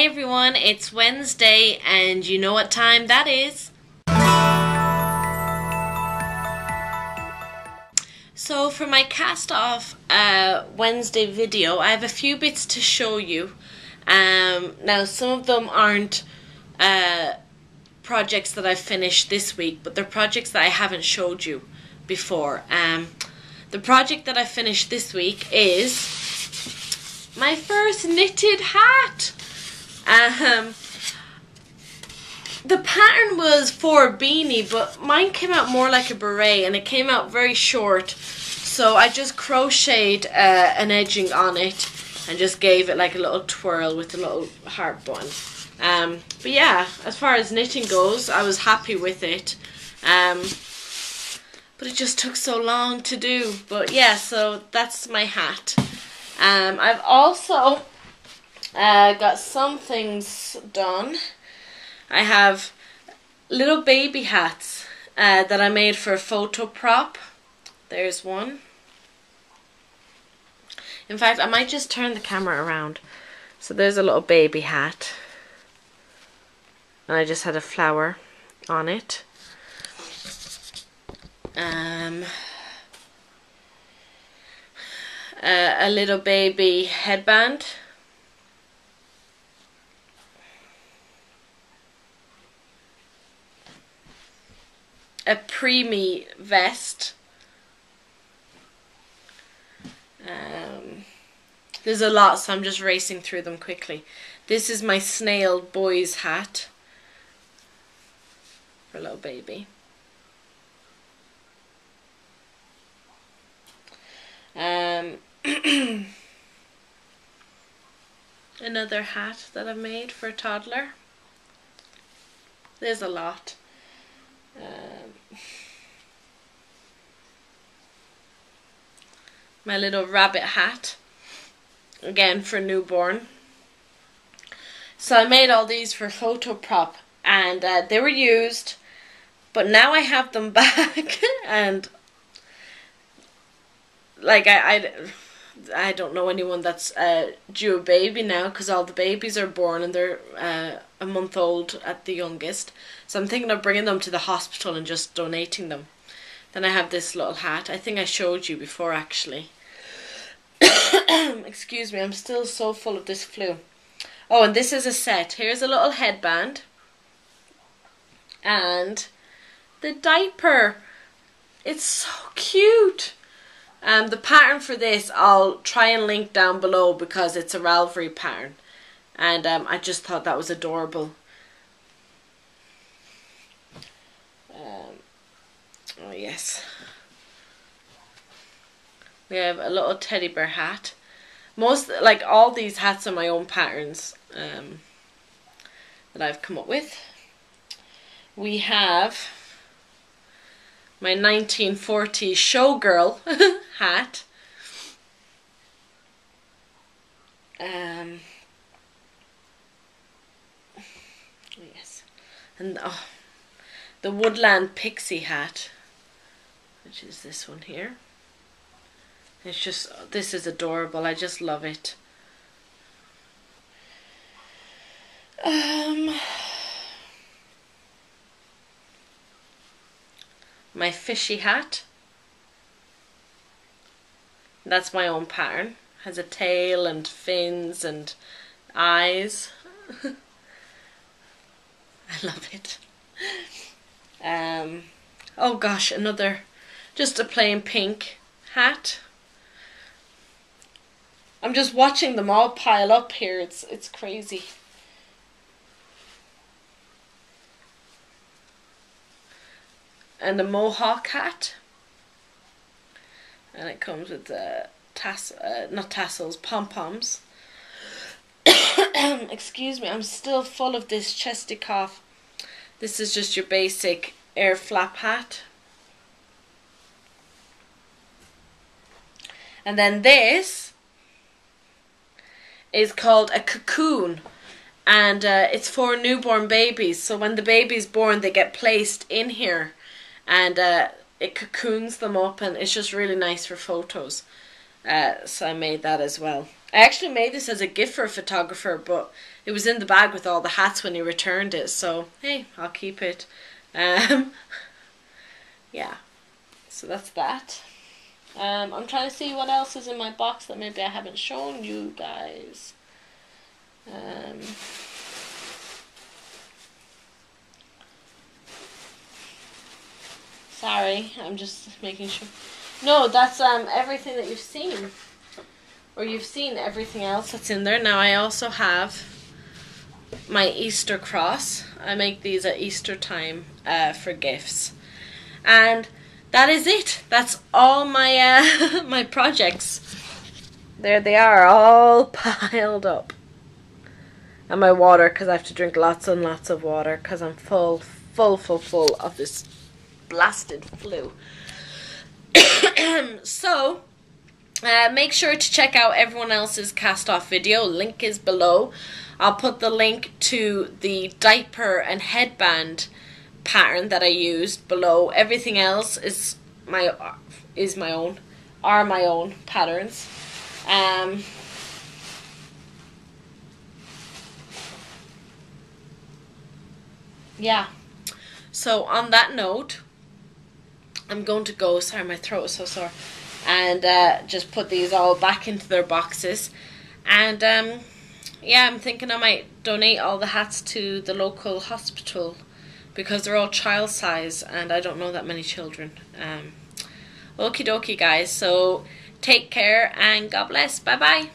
Hi everyone, it's Wednesday and you know what time that is. So for my cast off uh, Wednesday video, I have a few bits to show you. Um, now some of them aren't uh, projects that I've finished this week, but they're projects that I haven't showed you before. Um, the project that I finished this week is my first knitted hat. Um, the pattern was for a beanie, but mine came out more like a beret, and it came out very short. So I just crocheted uh, an edging on it, and just gave it like a little twirl with a little heart button. Um, but yeah, as far as knitting goes, I was happy with it. Um, but it just took so long to do. But yeah, so that's my hat. Um, I've also uh, got some things done. I have little baby hats uh, that I made for a photo prop. There's one. In fact, I might just turn the camera around. So there's a little baby hat. And I just had a flower on it. Um, uh, a little baby headband. A preemie vest. Um, there's a lot, so I'm just racing through them quickly. This is my snail boy's hat for a little baby. Um, another hat that I've made for a toddler. There's a lot. Um, my little rabbit hat. Again for newborn. So I made all these for photo prop and uh, they were used but now I have them back and like I, I, I don't know anyone that's uh, due a baby now because all the babies are born and they're uh, a month old at the youngest. So I'm thinking of bringing them to the hospital and just donating them. Then I have this little hat. I think I showed you before actually. Excuse me, I'm still so full of this flu. Oh, and this is a set. Here's a little headband. And the diaper. It's so cute. Um, the pattern for this I'll try and link down below because it's a Ravelry pattern and um, I just thought that was adorable. Um, oh yes. We have a little teddy bear hat. Most, like all these hats are my own patterns um, that I've come up with. We have my 1940 showgirl hat. Um, yes, and oh, the woodland pixie hat, which is this one here. It's just, this is adorable. I just love it. Um, my fishy hat. That's my own pattern. Has a tail and fins and eyes. I love it. Um, oh gosh, another, just a plain pink hat. I'm just watching them all pile up here. It's it's crazy. and a mohawk hat. And it comes with uh, tass uh, not tassels, pom-poms. Excuse me, I'm still full of this chesty cough. This is just your basic air flap hat. And then this is called a cocoon and uh, it's for newborn babies. So when the baby's born, they get placed in here and uh, it cocoons them up and it's just really nice for photos. Uh, so I made that as well. I actually made this as a gift for a photographer, but it was in the bag with all the hats when he returned it. So hey, I'll keep it. Um, yeah, so that's that. Um, I'm trying to see what else is in my box that maybe I haven't shown you guys. Um, sorry, I'm just making sure. No, that's um everything that you've seen. Or you've seen everything else that's in there. Now I also have my Easter cross. I make these at Easter time uh, for gifts. And that is it. That's all my uh, my projects. There they are, all piled up. And my water, because I have to drink lots and lots of water, because I'm full, full, full, full of this blasted flu. so, uh, make sure to check out everyone else's cast off video. Link is below. I'll put the link to the diaper and headband pattern that I used below. Everything else is my is my own, are my own patterns. Um, yeah. So on that note, I'm going to go. Sorry, my throat is so sore, and uh, just put these all back into their boxes, and um, yeah, I'm thinking I might donate all the hats to the local hospital because they're all child size and I don't know that many children. Um, okie dokie, guys. So take care and God bless. Bye bye.